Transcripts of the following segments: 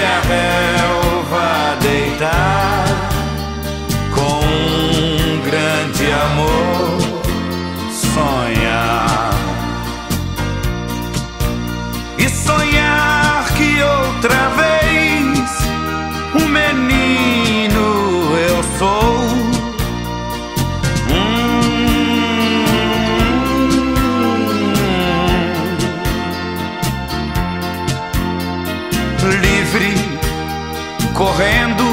sobre Livre, correndo,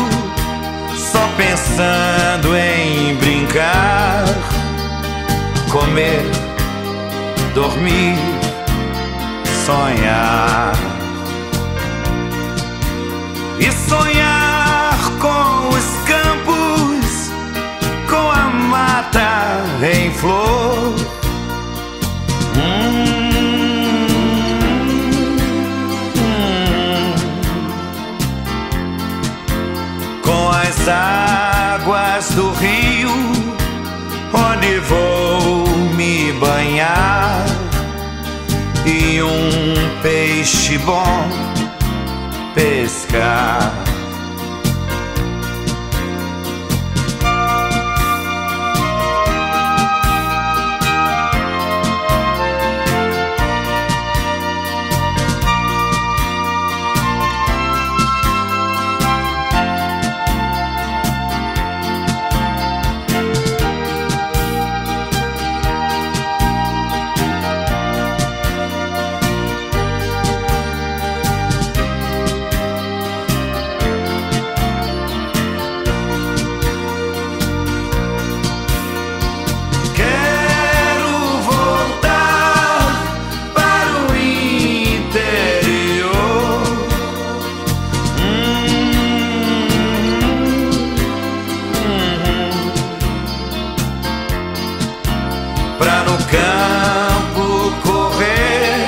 só pensando em brincar, comer, dormir, sonhar. E sonhar com os campos, com a mata em flor. Hum. Do rio, onde vou me banhar, e um peixe bom pescar. Pra no campo correr,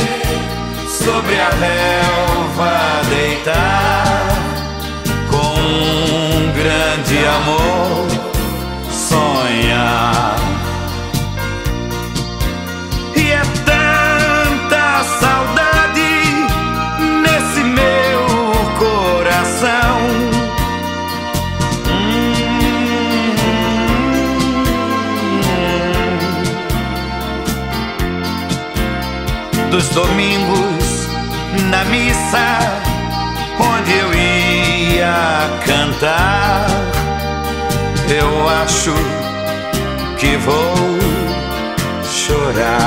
sobre a relva deitar, com um grande amor Dos domingos na missa, onde eu ia cantar, eu acho que vou chorar.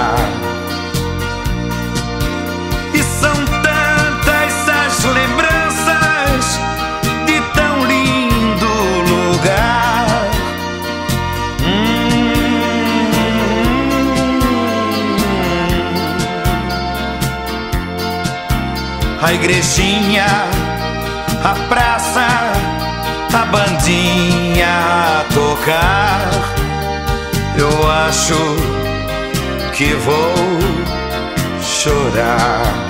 A igrejinha, a praça, a bandinha a tocar. Eu acho que vou chorar.